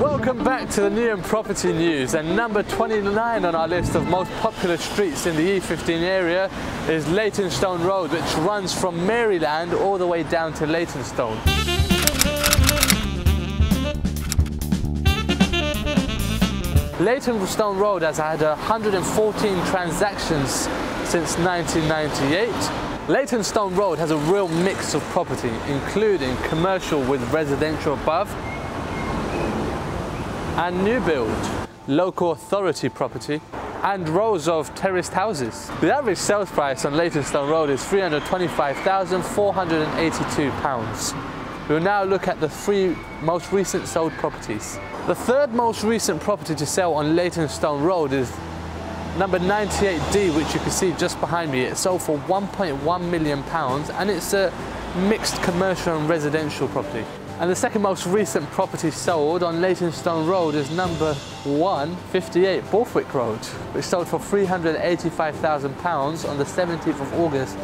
Welcome back to the Newham Property News and number 29 on our list of most popular streets in the E15 area is Leytonstone Road which runs from Maryland all the way down to Leytonstone. Leytonstone Road has had 114 transactions since 1998. Leytonstone Road has a real mix of property including commercial with residential above and new build, local authority property and rows of terraced houses. The average sales price on Leytonstone Road is £325,482. We'll now look at the three most recent sold properties. The third most recent property to sell on Leytonstone Road is number 98D, which you can see just behind me. It sold for 1.1 million pounds and it's a mixed commercial and residential property. And the second most recent property sold on Leytonstone Road is number 158 Borthwick Road, which sold for £385,000 on the 17th of August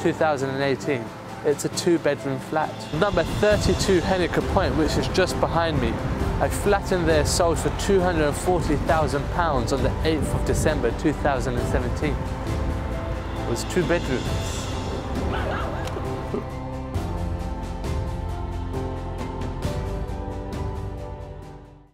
2018. It's a two bedroom flat. Number 32 Henniker Point, which is just behind me. A flat in there sold for £240,000 on the 8th of December 2017. It was two bedrooms.